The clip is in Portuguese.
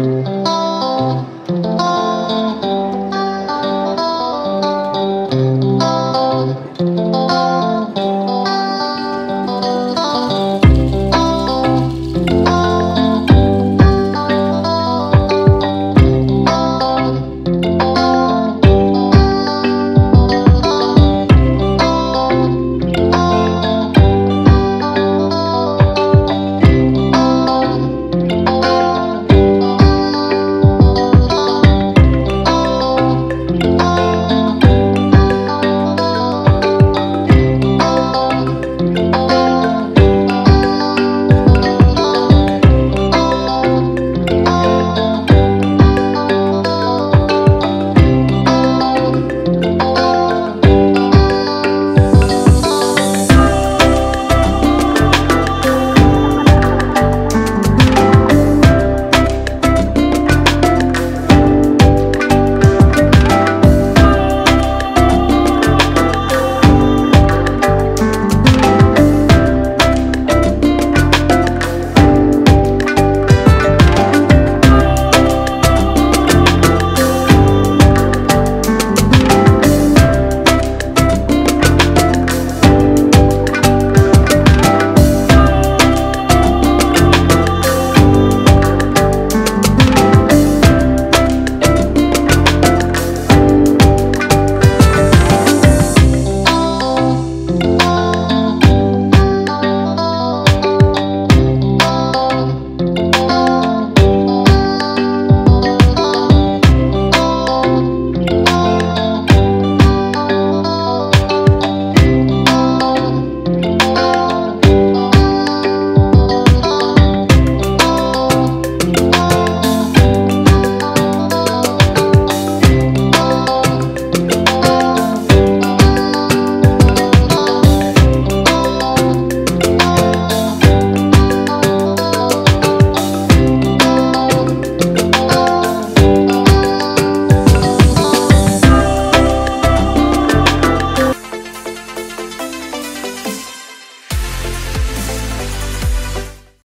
Música